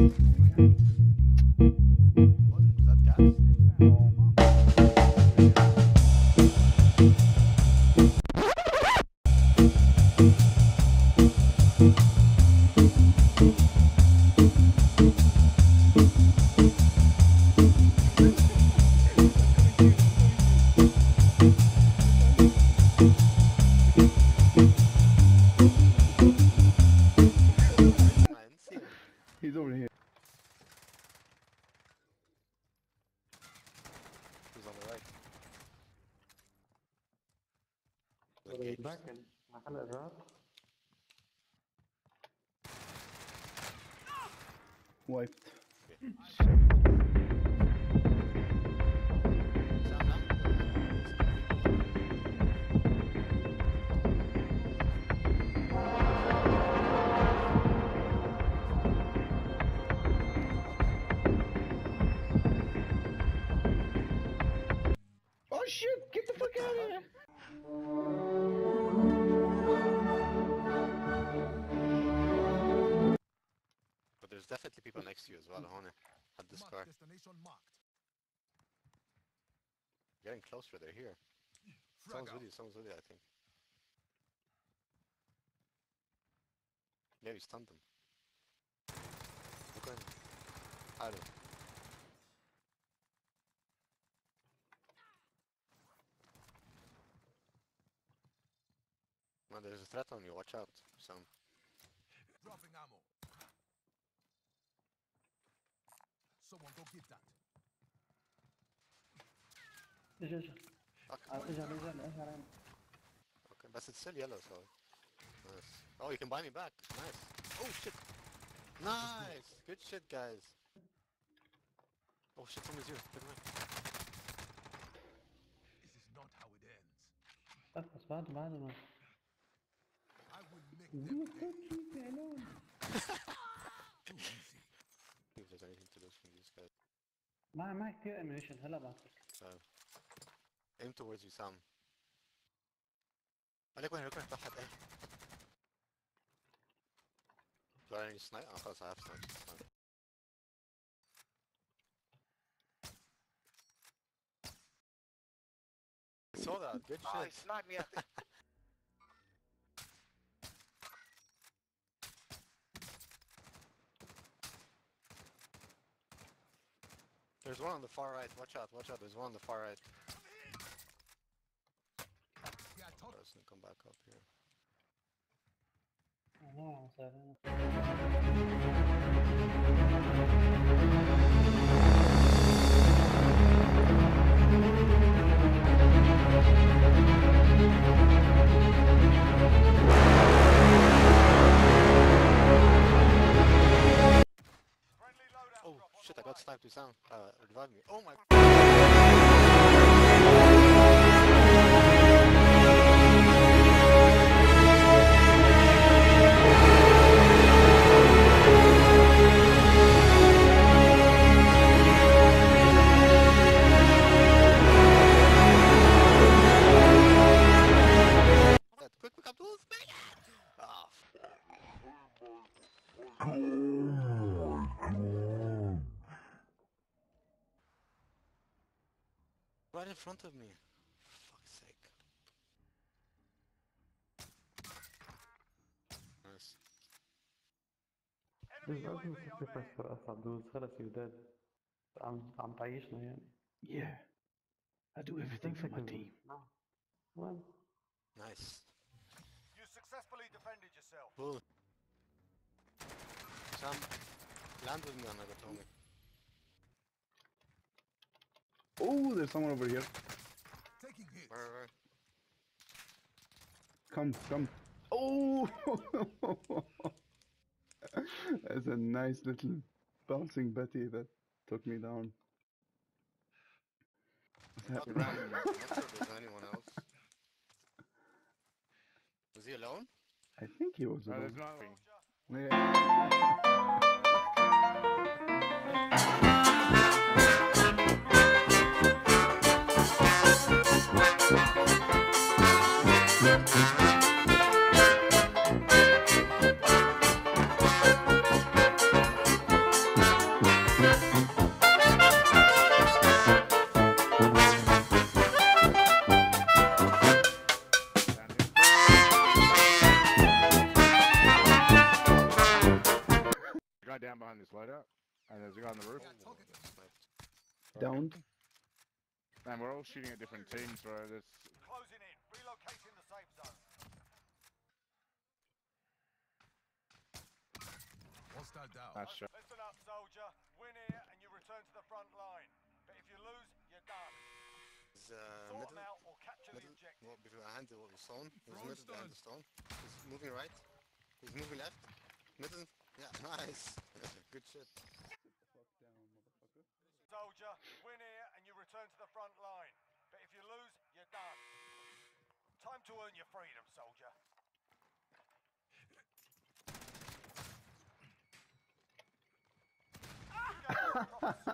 What? Is right. The What are you gate. back in محل الراب Wiped. Fuck out of here! But there's definitely people next to you as well, Hone. At this car. Getting closer, they're here. Someone's with you, someone's with you, I think. Yeah, you stunned them. Look at him. Idle. Oh, there's a threat on you. Watch out, son. Dropping ammo. Someone go get that. Is this? Okay. Uh, is that, is that, is that, okay, but it's still yellow, so. Nice. Oh, you can buy me back. Nice. Oh shit. Nice. Good shit, guys. Oh shit, someone's here. Never mind. This is not how it ends. Bak, was war, war, war. You them could keep me alone. too easy. See if there's anything to lose from these guys. ما معي كثير اميونيشن هلا بعطيك So. Aim towards you, Sam. عليك وين ركن تحت ايه Do I need snipe? اه خلاص I have snipe. it's fine. I saw that, good Oh, he shit. sniped me There's one on the far right. Watch out, watch out. There's one on the far right. Yeah, I told Doesn't come back up here. Uh-huh, I know, shit, I got sniped with Sam. Uh, revive me. Oh my... Quick, quick! Oh, Right in front of me. For fuck's sake. Nice. دوز لازم sacrifice for us عبدوز خلص you dead عم عم تعيشنا يعني Yeah. I do everything for my team. نعم وين Nice. You successfully defended yourself. Cool. Sam, land with me on Nagatomi. Oh, there's someone over here. taking hits. Where, where? Come, come. Oh! That's a nice little bouncing Betty that took me down. What's happening? I'm not sure if there's anyone else. Was he alone? I think he was No, alone. there's not. Yeah. Down behind this loadout, and there's a guy on the roof. Yeah, target. Got. Downed. Man, we're all shooting at different teams, bro. There's Closing in. Relocating the safe zone. Hostile down. nice shot. Listen up, soldier. Win here and you return to the front line. But if you lose, you're done. He's uh, middle. them out or capture the Middle. objective. Well, behind the what, stone. He's middle behind the stone. He's moving right. He's moving left. Middle. Yeah, nice. Good shit. Soldier, win here and you return to the front line. But if you lose, you're done. Time to earn your freedom, soldier.